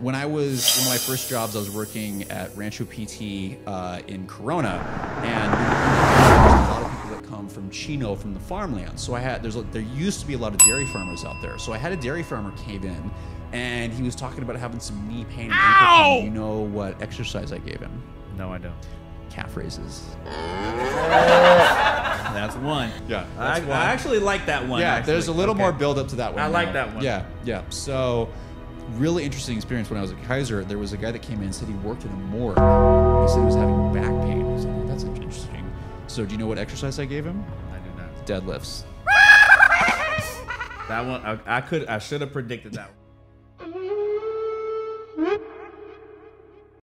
when I was one of my first jobs, I was working at Rancho PT uh, in Corona, and there's a lot of people that come from Chino from the farmland. So I had there's a, there used to be a lot of dairy farmers out there. So I had a dairy farmer came in, and he was talking about having some knee pain and. You know what exercise I gave him? No, I don't. Calf raises. That's one. Yeah, I, one. I actually like that one. yeah, actually. there's a little Okay. more build up to that one. I like now. that one. Yeah, yeah. So, really interesting experience when I was at Kaiser. There was a guy that came in and said he worked in a morgue. He said he was having back pain. I was like, oh, that's interesting. So, do you know what exercise I gave him? I do not. Deadlifts. That one, I, I could, I should have predicted that one.